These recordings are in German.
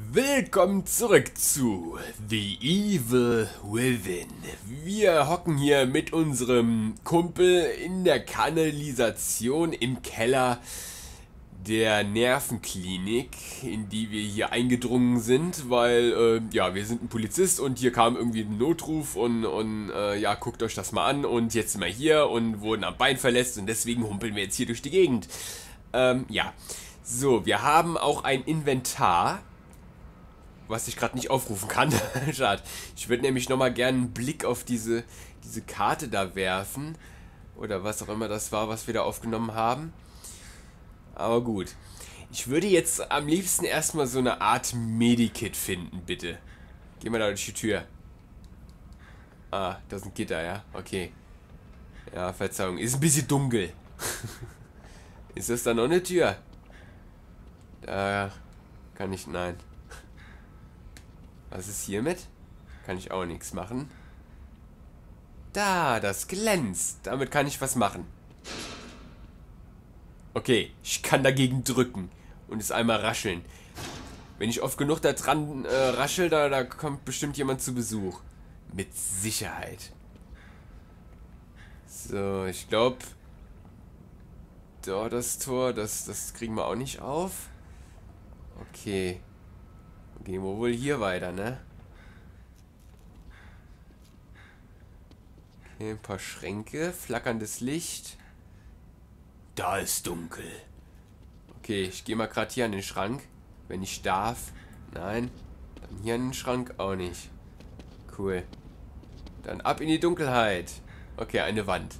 Willkommen zurück zu The Evil Within. Wir hocken hier mit unserem Kumpel in der Kanalisation im Keller der Nervenklinik, in die wir hier eingedrungen sind, weil, äh, ja, wir sind ein Polizist und hier kam irgendwie ein Notruf und, und äh, ja, guckt euch das mal an und jetzt sind wir hier und wurden am Bein verletzt und deswegen humpeln wir jetzt hier durch die Gegend. Ähm, ja. So, wir haben auch ein Inventar was ich gerade nicht aufrufen kann. Schade. Ich würde nämlich nochmal gerne einen Blick auf diese, diese Karte da werfen. Oder was auch immer das war, was wir da aufgenommen haben. Aber gut. Ich würde jetzt am liebsten erstmal so eine Art Medikit finden, bitte. Geh mal da durch die Tür. Ah, da ist ein Gitter, ja? Okay. Ja, Verzeihung. Ist ein bisschen dunkel. ist das da noch eine Tür? Da kann ich... Nein. Was ist hiermit? Kann ich auch nichts machen. Da, das glänzt. Damit kann ich was machen. Okay, ich kann dagegen drücken und es einmal rascheln. Wenn ich oft genug da dran äh, raschel, da, da kommt bestimmt jemand zu Besuch. Mit Sicherheit. So, ich glaube... Da, das Tor, das, das kriegen wir auch nicht auf. Okay. Gehen wir wohl hier weiter, ne? Okay, ein paar Schränke, flackerndes Licht. Da ist dunkel. Okay, ich gehe mal gerade hier an den Schrank, wenn ich darf. Nein, dann hier an den Schrank auch nicht. Cool. Dann ab in die Dunkelheit. Okay, eine Wand.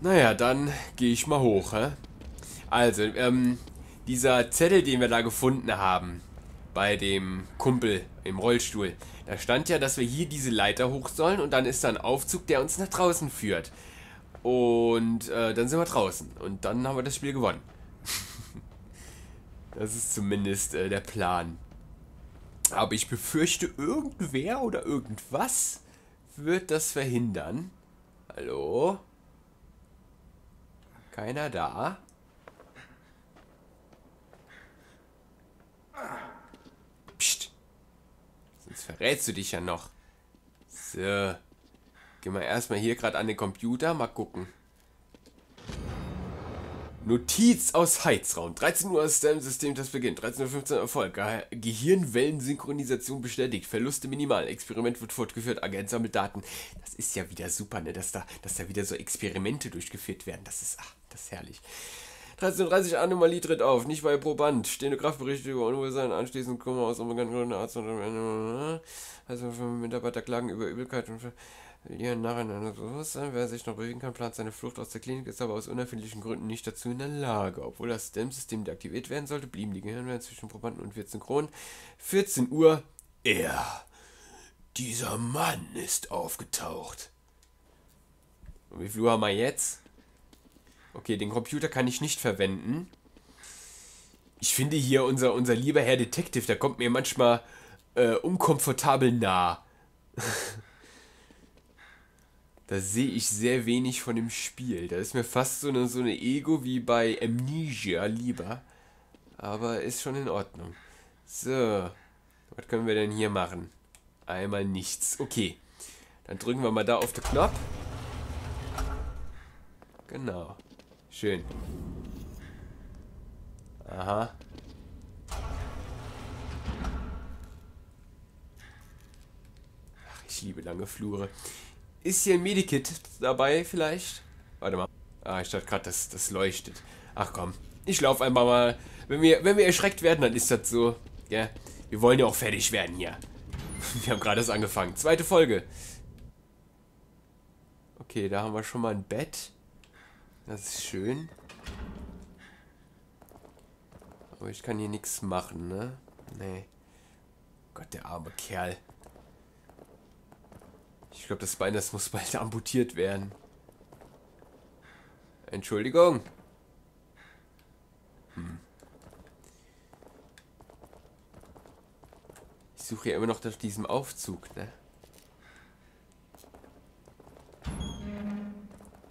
Naja, dann gehe ich mal hoch, hä? Also, ähm, dieser Zettel, den wir da gefunden haben, bei dem Kumpel im Rollstuhl. Da stand ja, dass wir hier diese Leiter hoch sollen und dann ist da ein Aufzug, der uns nach draußen führt. Und äh, dann sind wir draußen und dann haben wir das Spiel gewonnen. das ist zumindest äh, der Plan. Aber ich befürchte, irgendwer oder irgendwas wird das verhindern. Hallo? Keiner da? Verrätst du dich ja noch. So. Gehen wir erstmal hier gerade an den Computer. Mal gucken. Notiz aus Heizraum. 13 Uhr STEM-System, das beginnt. 13.15 Uhr Erfolg. Ge Gehirnwellensynchronisation bestätigt. Verluste minimal. Experiment wird fortgeführt. Agent sammelt Daten. Das ist ja wieder super, ne? Dass da, dass da wieder so Experimente durchgeführt werden. Das ist, ach, das ist herrlich. 13.30 Anomalie tritt auf, nicht bei Proband. Stehende Kraftberichte über Unwohlsein, anschließend Kummer aus unbekannten Gründen Arzt und also Mitarbeiter klagen über Übelkeit und verlieren nacheinander Bewusstsein. Wer sich noch bewegen kann, plant seine Flucht aus der Klinik, ist aber aus unerfindlichen Gründen nicht dazu in der Lage. Obwohl das STEM-System deaktiviert werden sollte, blieben die Gehirnwellen zwischen Probanden und 14 Kronen. 14 Uhr. Er. Dieser Mann ist aufgetaucht. Und wie viel Uhr haben wir jetzt? Okay, den Computer kann ich nicht verwenden. Ich finde hier unser, unser lieber Herr Detective, der kommt mir manchmal äh, unkomfortabel nah. da sehe ich sehr wenig von dem Spiel. Da ist mir fast so eine, so eine Ego wie bei Amnesia lieber. Aber ist schon in Ordnung. So. Was können wir denn hier machen? Einmal nichts. Okay. Dann drücken wir mal da auf den Knopf. Genau. Schön. Aha. Ach, ich liebe lange Flure. Ist hier ein Medikit dabei vielleicht? Warte mal. Ah, ich dachte gerade, das, das leuchtet. Ach komm. Ich laufe einfach mal. Wenn wir, wenn wir erschreckt werden, dann ist das so. Ja. Wir wollen ja auch fertig werden hier. Wir haben gerade erst angefangen. Zweite Folge. Okay, da haben wir schon mal ein Bett. Das ist schön. Aber ich kann hier nichts machen, ne? Nee. Gott, der arme Kerl. Ich glaube, das Bein, das muss bald amputiert werden. Entschuldigung. Hm. Ich suche ja immer noch nach diesem Aufzug, ne?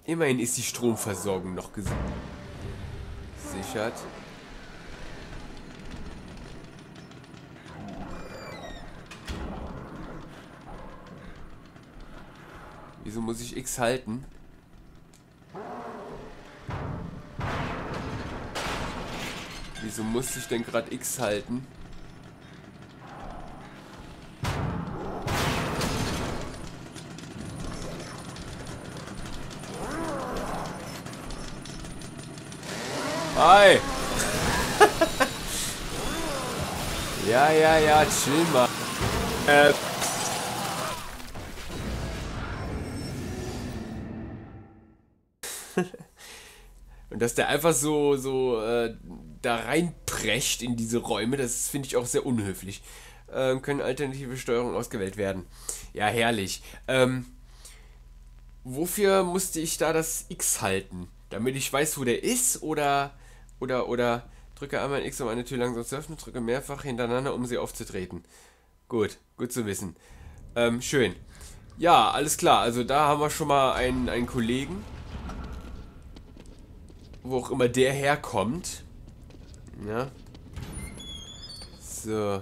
Immerhin ist die Stromversorgung noch gesichert. Wieso muss ich X halten? Wieso muss ich denn gerade X halten? Hi! ja, ja, ja, chill mal. Äh. Und dass der einfach so, so äh, da reinprescht in diese Räume, das finde ich auch sehr unhöflich. Ähm, können alternative Steuerungen ausgewählt werden. Ja, herrlich. Ähm, wofür musste ich da das X halten? Damit ich weiß, wo der ist? Oder, oder, oder drücke einmal X, um eine Tür langsam zu öffnen, drücke mehrfach hintereinander, um sie aufzutreten. Gut, gut zu wissen. Ähm, schön. Ja, alles klar. Also da haben wir schon mal einen, einen Kollegen wo auch immer der herkommt. Ja. So.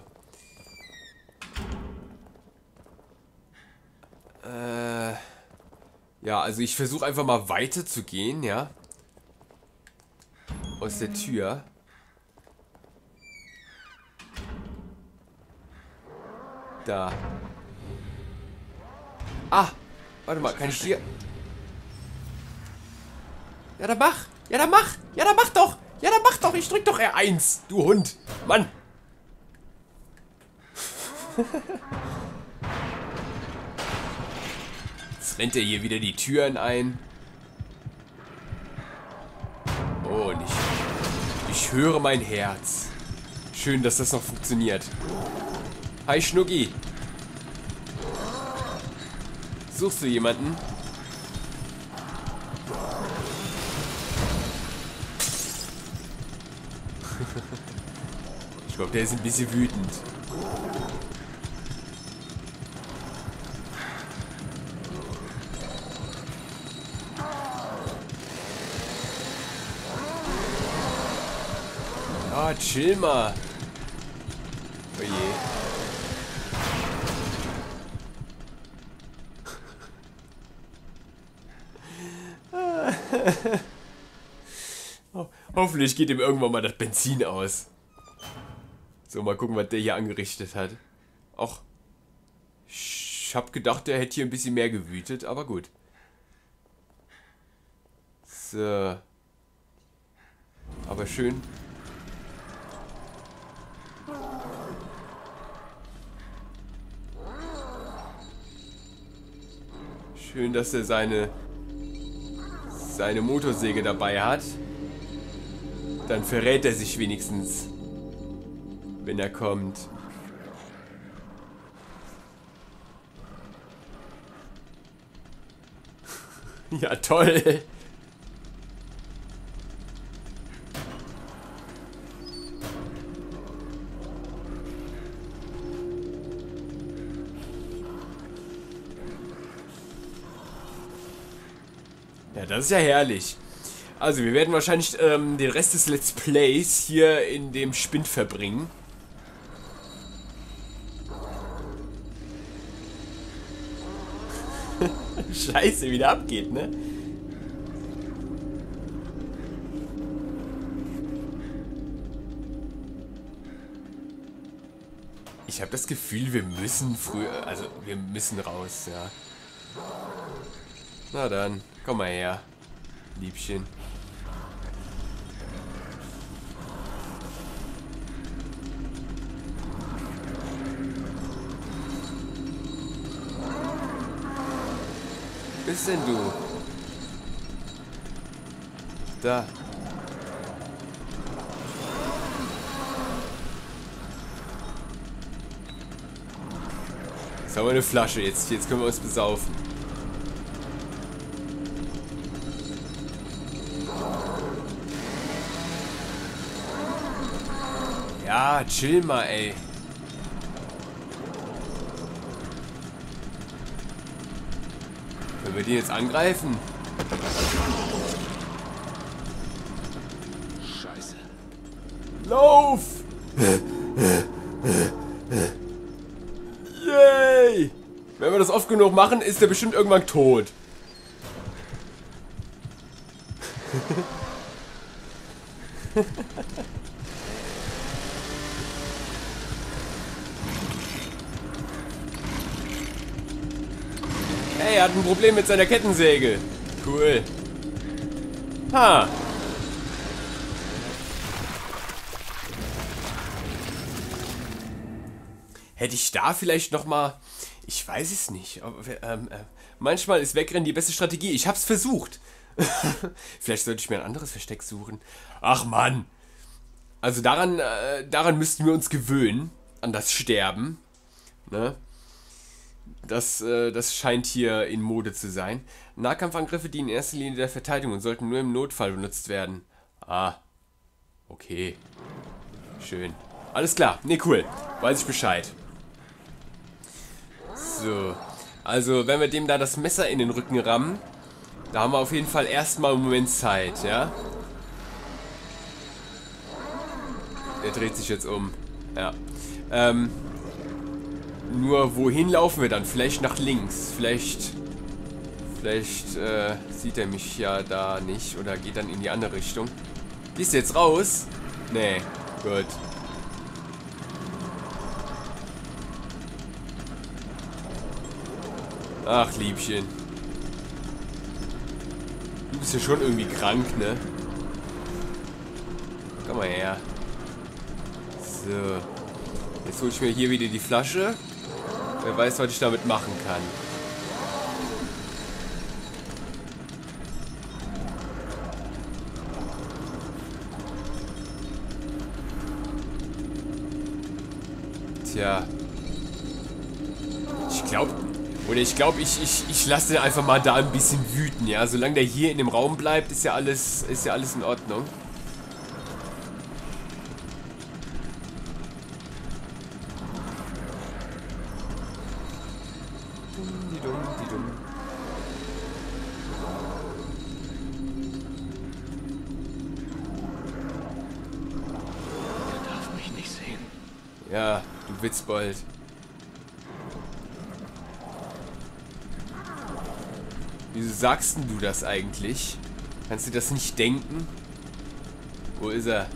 Äh. Ja, also ich versuche einfach mal weiter zu gehen, ja. Aus der Tür. Da. Ah! Warte mal, kann ich hier... Ja, dann mach! Ja, dann mach. Ja, dann mach doch. Ja, dann mach doch. Ich drück doch R1. Du Hund. Mann. Jetzt rennt er hier wieder die Türen ein. Höre mein Herz. Schön, dass das noch funktioniert. Hi, Schnucki. Suchst du jemanden? ich glaube, der ist ein bisschen wütend. Chill mal. Oh je. Hoffentlich geht ihm irgendwann mal das Benzin aus. So, mal gucken, was der hier angerichtet hat. Ach, ich hab gedacht, der hätte hier ein bisschen mehr gewütet, aber gut. So. Aber schön. Schön, dass er seine seine Motorsäge dabei hat. Dann verrät er sich wenigstens, wenn er kommt. ja, toll. Das ist ja herrlich. Also, wir werden wahrscheinlich ähm, den Rest des Let's Plays hier in dem Spind verbringen. Scheiße, wie der abgeht, ne? Ich habe das Gefühl, wir müssen früher, also wir müssen raus, ja. Na dann, komm mal her, Liebchen. bist denn du? Da. Jetzt haben wir eine Flasche. Jetzt, jetzt können wir uns besaufen. Ja, chill mal, ey. Können wir die jetzt angreifen? Scheiße. Lauf! Yay! Wenn wir das oft genug machen, ist der bestimmt irgendwann tot. er hat ein Problem mit seiner Kettensäge. Cool. Ha. Hätte ich da vielleicht noch mal... Ich weiß es nicht. Ähm, äh, manchmal ist Wegrennen die beste Strategie. Ich hab's versucht. vielleicht sollte ich mir ein anderes Versteck suchen. Ach Mann. Also daran, äh, daran müssten wir uns gewöhnen. An das Sterben. Ne? Das, äh, das scheint hier in Mode zu sein. Nahkampfangriffe dienen in erster Linie der Verteidigung und sollten nur im Notfall benutzt werden. Ah. Okay. Schön. Alles klar. Ne, cool. Weiß ich Bescheid. So. Also, wenn wir dem da das Messer in den Rücken rammen, da haben wir auf jeden Fall erstmal einen Moment Zeit, ja? Er dreht sich jetzt um. Ja. Ähm. Nur wohin laufen wir dann? Vielleicht nach links. Vielleicht. Vielleicht äh, sieht er mich ja da nicht oder geht dann in die andere Richtung. Gehst du jetzt raus? Nee. Gut. Ach, Liebchen. Du bist ja schon irgendwie krank, ne? Komm mal her. So. Jetzt hole ich mir hier wieder die Flasche. Wer weiß, was ich damit machen kann. Tja. Ich glaube, oder ich glaube, ich, ich, ich lasse einfach mal da ein bisschen wüten, ja. Solange der hier in dem Raum bleibt, ist ja alles, ist ja alles in Ordnung. Ja, du Witzbold. Wieso sagst du das eigentlich? Kannst du das nicht denken? Wo ist er?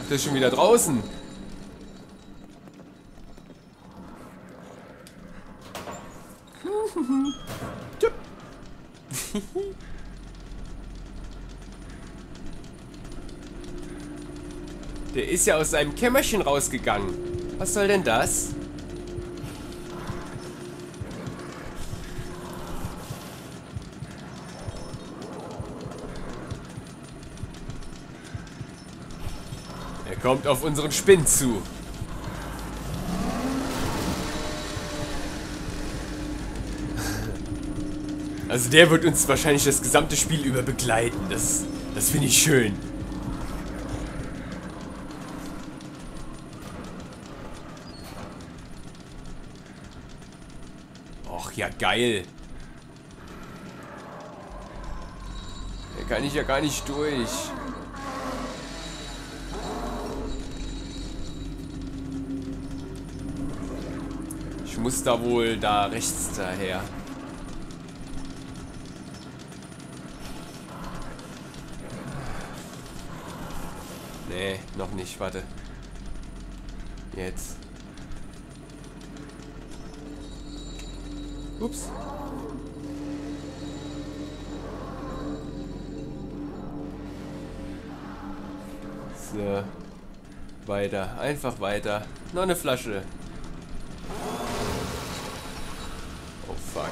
Ach, der ist schon wieder draußen. Der ja aus seinem Kämmerchen rausgegangen. Was soll denn das? Er kommt auf unseren Spinn zu. Also der wird uns wahrscheinlich das gesamte Spiel über begleiten. Das, das finde ich schön. ja geil. Da kann ich ja gar nicht durch. Ich muss da wohl da rechts daher. Nee, noch nicht, warte. Jetzt. Ups. So. Weiter. Einfach weiter. Noch eine Flasche. Oh, fuck.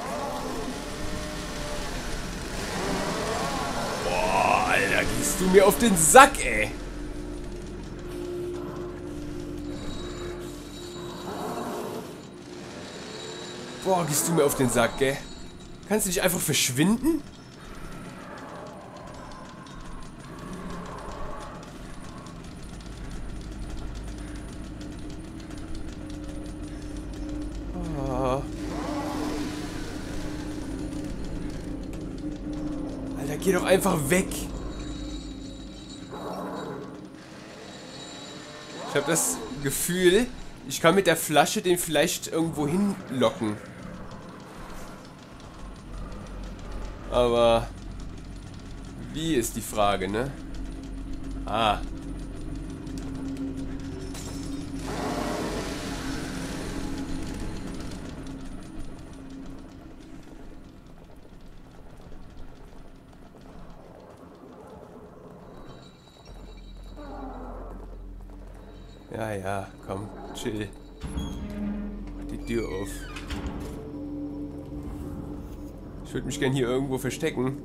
Boah, Alter, gehst du mir auf den Sack, ey. Boah, gehst du mir auf den Sack, gell? Kannst du nicht einfach verschwinden? Oh. Alter, geh doch einfach weg. Ich habe das Gefühl, ich kann mit der Flasche den vielleicht irgendwo hinlocken. Aber wie ist die Frage, ne? Ah. Ja, ja, komm, chill. Mach die Tür auf. Würde mich gern hier irgendwo verstecken.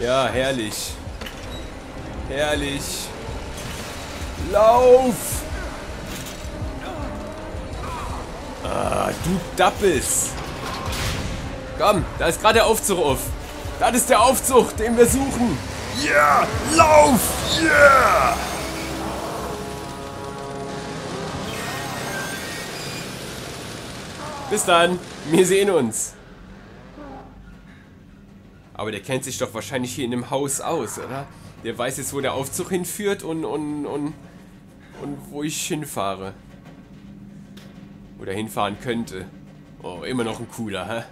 Ja, herrlich. Herrlich. Lauf! Ah, du Dappes. Komm, da ist gerade der Aufzug auf. Das ist der Aufzug, den wir suchen. Ja, yeah, lauf! Yeah! Bis dann, wir sehen uns. Aber der kennt sich doch wahrscheinlich hier in dem Haus aus, oder? Der weiß jetzt, wo der Aufzug hinführt und, und, und, und wo ich hinfahre. Oder hinfahren könnte. Oh, immer noch ein cooler, hä?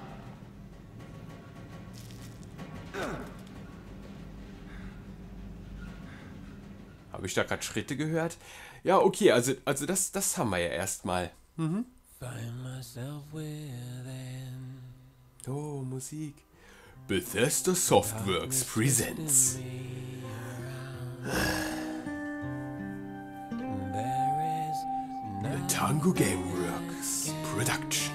Habe ich da gerade Schritte gehört? Ja, okay, also, also das, das haben wir ja erstmal. Mhm. Oh, Musik. Bethesda Softworks presents. The Tango Gameworks Production.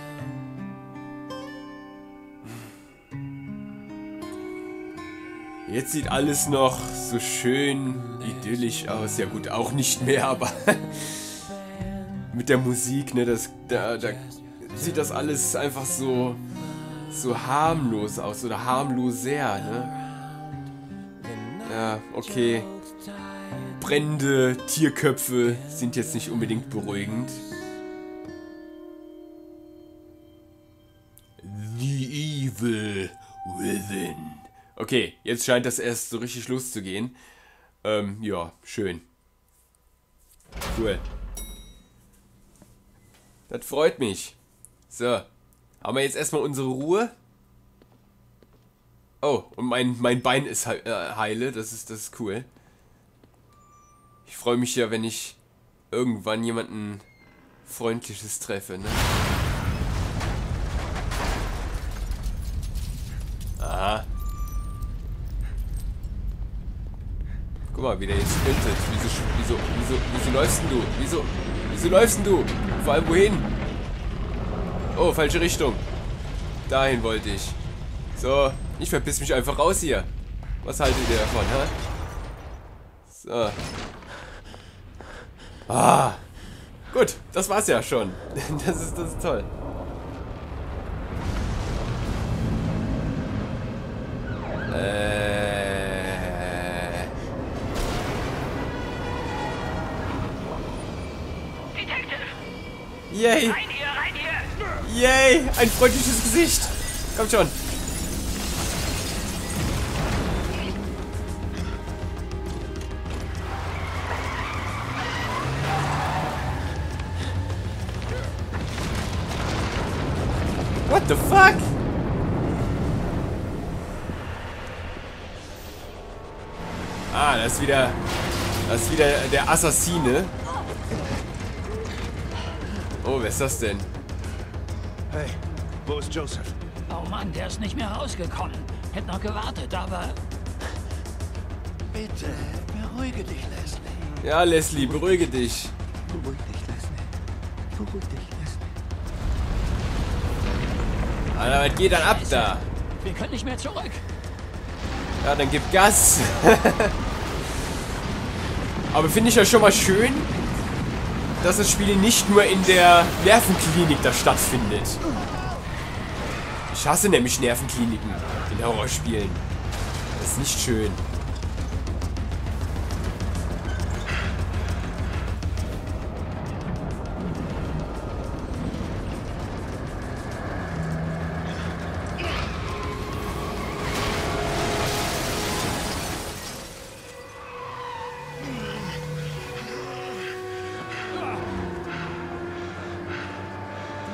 Jetzt sieht alles noch so schön idyllisch aus. Ja gut, auch nicht mehr, aber mit der Musik, ne, das, da, da sieht das alles einfach so, so harmlos aus oder harmloser, ne? Ja, okay. Brennende Tierköpfe sind jetzt nicht unbedingt beruhigend. The Evil Within. Okay, jetzt scheint das erst so richtig loszugehen. Ähm, ja, schön. Cool. Das freut mich. So. Haben wir jetzt erstmal unsere Ruhe. Oh, und mein, mein Bein ist äh, heile. Das ist, das ist cool. Ich freue mich ja, wenn ich irgendwann jemanden Freundliches treffe, ne? Aha. Guck mal, wie der jetzt sprintet. Wieso, wieso, wieso, wieso läufst denn du? Wieso, wieso läufst denn du? Vor allem wohin? Oh, falsche Richtung. Dahin wollte ich. So, ich verpiss mich einfach raus hier. Was haltet ihr davon, hä? So. Ah. Gut, das war's ja schon. Das ist, das ist toll. Äh. Yay! Rein hier, rein hier! Yay! Ein freundliches Gesicht! Kommt schon! What the fuck? Ah, das ist wieder. Das ist wieder der Assassine. Oh, wer ist das denn? Hey, wo ist Joseph? Oh Mann, der ist nicht mehr rausgekommen. Hätte noch gewartet, aber Bitte, beruhige dich, Leslie. Ja, Leslie, beruhige dich. Beruhig dich, Leslie. Beruhig dich, Leslie. Alter, was geht dann ab da? wir können nicht mehr zurück. Ja, dann gib Gas. Aber finde ich ja schon mal schön, dass das Spiel nicht nur in der Nervenklinik da stattfindet. Ich hasse nämlich Nervenkliniken in Horrorspielen. Das ist nicht schön.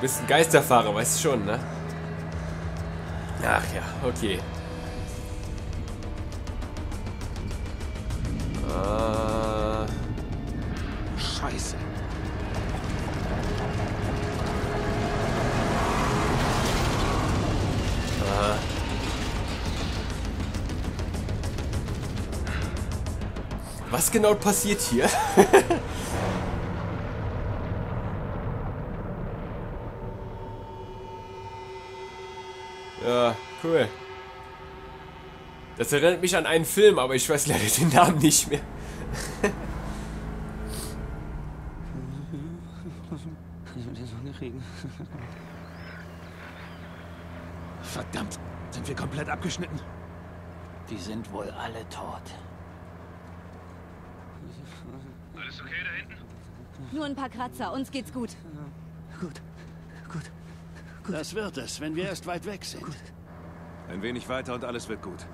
Bist ein Geisterfahrer, weißt du schon, ne? Ach ja, okay. Äh, Scheiße. was genau passiert hier? Das erinnert mich an einen Film, aber ich weiß leider den Namen nicht mehr. Verdammt. Sind wir komplett abgeschnitten? Die sind wohl alle tot. Nur ein paar Kratzer, uns geht's gut. Gut, gut. Das wird es, wenn wir erst weit weg sind. Ein wenig weiter und alles wird gut. Gut,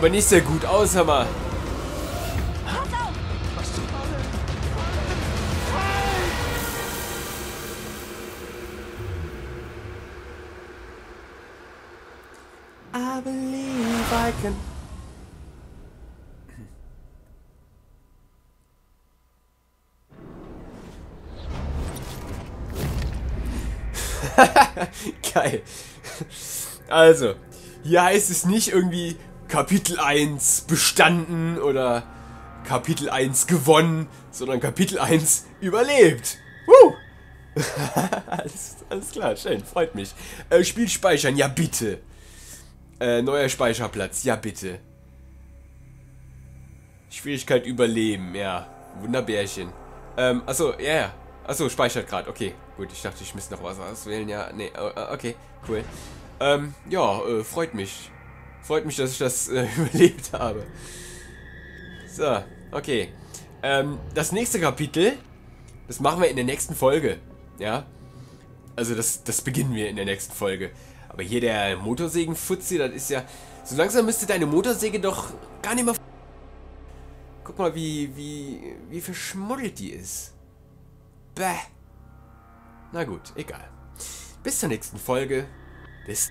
aber nicht sehr gut aus, hör mal. I believe I can. Geil. Also, hier heißt es nicht irgendwie Kapitel 1 bestanden oder Kapitel 1 gewonnen, sondern Kapitel 1 überlebt. Woo! alles, alles klar, schön, freut mich. Äh, Spiel speichern, ja bitte. Äh, neuer Speicherplatz, ja bitte. Schwierigkeit überleben, ja. Wunderbärchen. Ähm, achso, ja, ja. Achso, speichert gerade, okay. Gut, ich dachte, ich müsste noch was auswählen, ja. Nee, okay, cool. Ähm, ja, äh, freut mich. Freut mich, dass ich das äh, überlebt habe. So, okay. Ähm, das nächste Kapitel, das machen wir in der nächsten Folge. Ja. Also das, das beginnen wir in der nächsten Folge. Aber hier der Motorsägenfutzi, das ist ja... So langsam müsste deine Motorsäge doch gar nicht mehr... Guck mal, wie, wie, wie verschmuddelt die ist. Bäh. Na gut, egal. Bis zur nächsten Folge. Bis